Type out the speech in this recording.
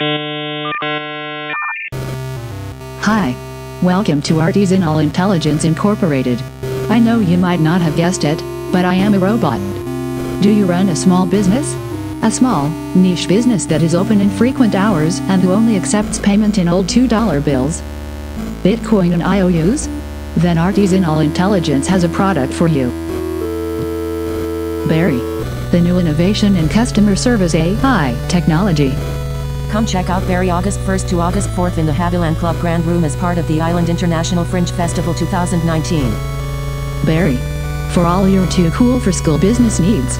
Hi. Welcome to Artisanal Intelligence Incorporated. I know you might not have guessed it, but I am a robot. Do you run a small business? A small, niche business that is open in frequent hours and who only accepts payment in old $2 bills? Bitcoin and IOUs? Then Artisanal Intelligence has a product for you. Barry. The new innovation in customer service AI technology. Come check out Barry August 1st to August 4th in the Haviland Club Grand Room as part of the Island International Fringe Festival 2019. Barry. For all your too cool for school business needs.